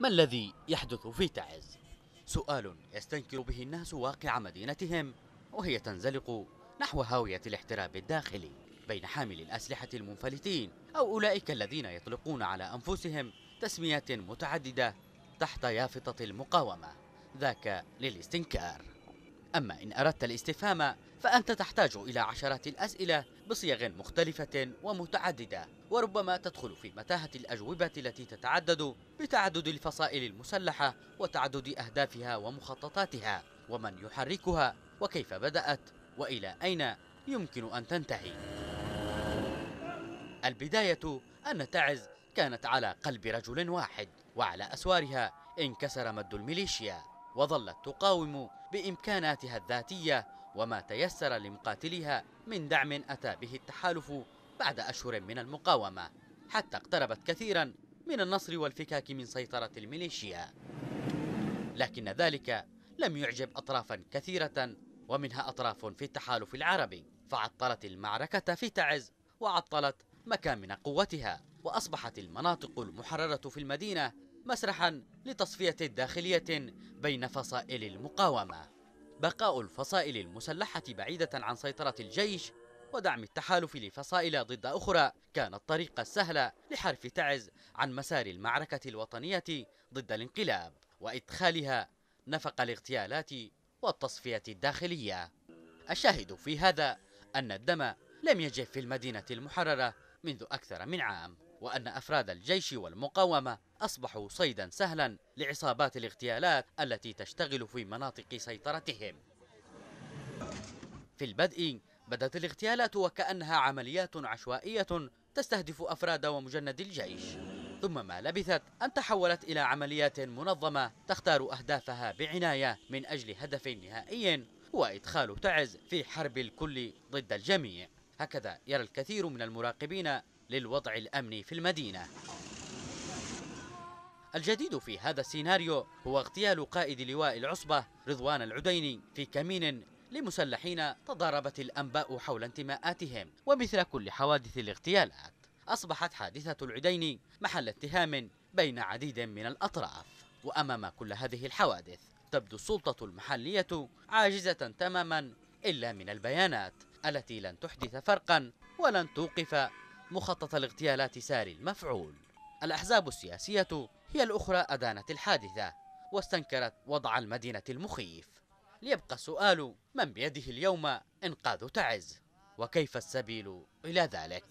ما الذي يحدث في تعز؟ سؤال يستنكر به الناس واقع مدينتهم وهي تنزلق نحو هاوية الاحتراب الداخلي بين حامل الأسلحة المنفلتين أو أولئك الذين يطلقون على أنفسهم تسميات متعددة تحت يافطة المقاومة ذاك للاستنكار أما إن أردت الاستفهام فأنت تحتاج إلى عشرات الأسئلة بصيغ مختلفة ومتعددة وربما تدخل في متاهة الأجوبة التي تتعدد بتعدد الفصائل المسلحة وتعدد أهدافها ومخططاتها ومن يحركها وكيف بدأت وإلى أين يمكن أن تنتهي. البداية أن تعز كانت على قلب رجل واحد وعلى أسوارها انكسر مد الميليشيا وظلت تقاوم بإمكاناتها الذاتية وما تيسر لمقاتليها من دعم أتى به التحالف بعد أشهر من المقاومة حتى اقتربت كثيرا من النصر والفكاك من سيطرة الميليشيا. لكن ذلك لم يعجب أطرافا كثيرة ومنها أطراف في التحالف العربي. فعطلت المعركة في تعز وعطلت مكامن قوتها وأصبحت المناطق المحررة في المدينة مسرحا لتصفية داخلية بين فصائل المقاومة. بقاء الفصائل المسلحة بعيدة عن سيطرة الجيش ودعم التحالف لفصائل ضد أخرى. كان الطريق السهل لحرف تعز عن مسار المعركة الوطنية ضد الانقلاب وإدخالها نفق الاغتيالات والتصفية الداخلية. الشاهد في هذا أن الدم لم يجف في المدينة المحررة منذ أكثر من عام. وأن أفراد الجيش والمقاومة أصبحوا صيدا سهلا لعصابات الاغتيالات التي تشتغل في مناطق سيطرتهم. في البدء بدت الاغتيالات وكأنها عمليات عشوائية تستهدف أفراد ومجند الجيش. ثم ما لبثت أن تحولت إلى عمليات منظمة تختار أهدافها بعناية من أجل هدف نهائي هو إدخال تعز في حرب الكل ضد الجميع. هكذا يرى الكثير من المراقبين للوضع الأمني في المدينة. الجديد في هذا السيناريو هو اغتيال قائد لواء العصبة رضوان العديني في كمين لمسلحين تضاربت الأنباء حول انتماءاتهم ومثل كل حوادث الاغتيالات. أصبحت حادثة العديني محل اتهام بين عديد من الأطراف. وأمام كل هذه الحوادث تبدو السلطة المحلية عاجزة تماما إلا من البيانات التي لن تحدث فرقا ولن توقف مخطط الاغتيالات ساري المفعول. الأحزاب السياسية هي الأخرى أدانت الحادثة واستنكرت وضع المدينة المخيف. ليبقى السؤال من بيده اليوم إنقاذ تعز وكيف السبيل إلى ذلك؟